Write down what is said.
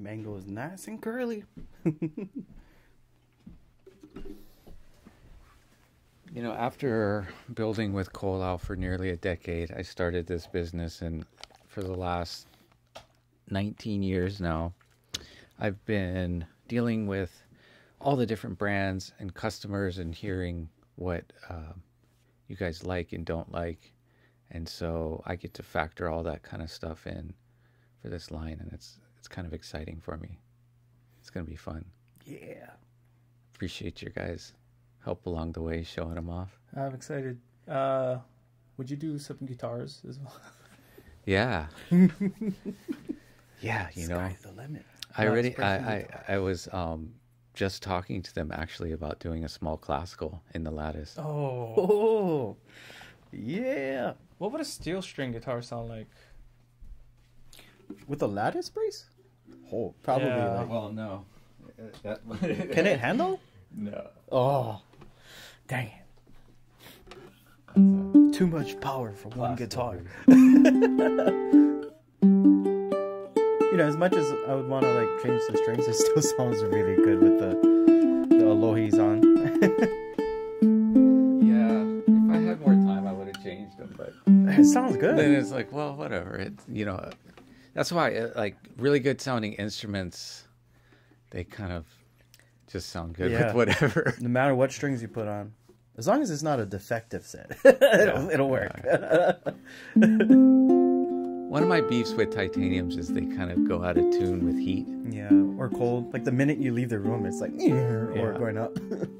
Mango is nice and curly. You know, after building with Colau for nearly a decade, I started this business, and for the last 19 years now, I've been dealing with all the different brands and customers and hearing what uh, you guys like and don't like. And so I get to factor all that kind of stuff in for this line, and it's it's kind of exciting for me. It's gonna be fun. Yeah. Appreciate your guys' help along the way, showing them off. I'm excited. Uh, would you do some guitars as well? Yeah. yeah, you know. Sky's the limit. I Well, already I, I I was um just talking to them actually about doing a small classical in the lattice. Oh, Oh, yeah. what would a steel string guitar sound like? With a lattice brace? Oh, probably. Yeah. Like, Well, no. can it handle? No. Oh, dang it. Too much power for one guitar. you know, as much as I would want to like change the strings, it still sounds really good with the the Alohi's on. Yeah, if I had more time, I would have changed them, but it sounds good. then it's like, well, whatever. It's you know, that's why uh, like really good sounding instruments, they kind of just sound good Yeah. with whatever. no matter what strings you put on, as long as it's not a defective set, it'll, it'll work. One of my beefs with titaniums is they kind of go out of tune with heat. yeah, or cold. Like the minute you leave the room, it's like or going up.